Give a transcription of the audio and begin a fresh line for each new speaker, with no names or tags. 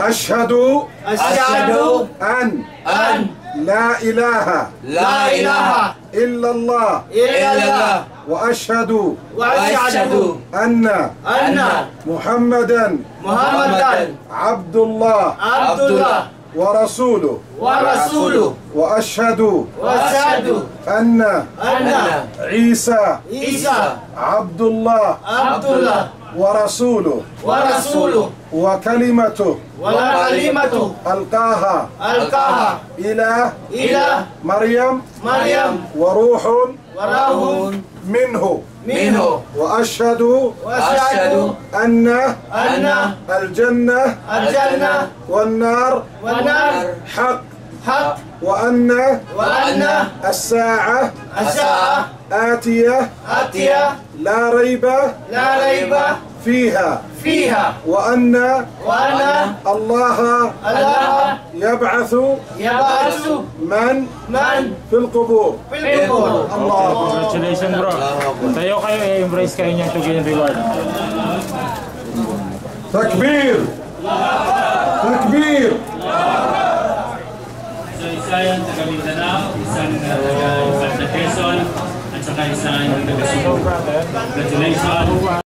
أشهد
أشهد
أن
أن
لا إله
لا إله
إلا الله
إلا الله
وأشهد
وأشهد
أن
أن
محمدا
محمدا
عبد الله
عبد الله
ورسوله
ورسوله
وأشهد
وأشهد
أن
أن
عيسى
عيسى
عبد الله
عبد الله
ورسوله.
ورسوله.
وكلمته.
وكلمته.
ألقاها.
ألقاها.
إلى.
إلى.
مريم.
مريم.
وروح.
وروح.
منه.
منه.
وأشهد.
وأشهد.
أن.
أن.
الجنة.
الجنة.
والنار.
والنار.
حق.
حق
وأن
وأن
الساعة
الساعة
آتية
آتية
لا ريب
لا ريب
فيها.
فيها.
وأن
وأن
الله
الله
يبعث
يبعث
من
من
في القبور.
في القبور.
الله.
Congratulations bro. Tayo kayo, i-embrace kayo niyang to gain reward.
تكبير. تكبير.
So isa yung taga Mindanao, isang taga, isang taga Quezon, at saka isang taga Cebu. Congratulations.